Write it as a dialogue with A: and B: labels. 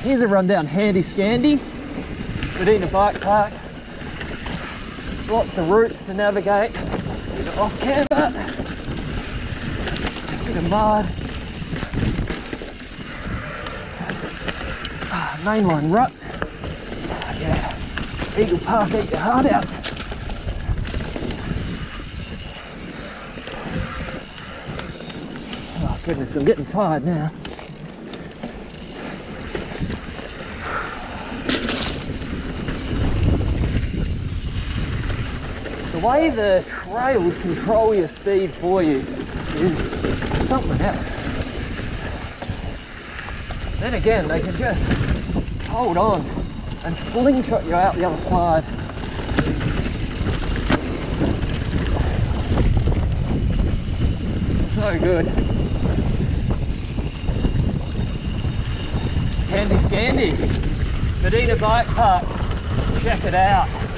A: Here's a rundown Handi Scandi. Maydena Bike Park. Lots of routes to navigate. Off camber. Bit of mud. Ah, mainline rut. Yeah. Eagle Park, eat your heart out. Oh goodness, I'm getting tired now. Way the trails control your speed for you is something else. Then again, they can just hold on and slingshot you out the other side. So good. Handi Scandi, Maydena Bike Park. Check it out.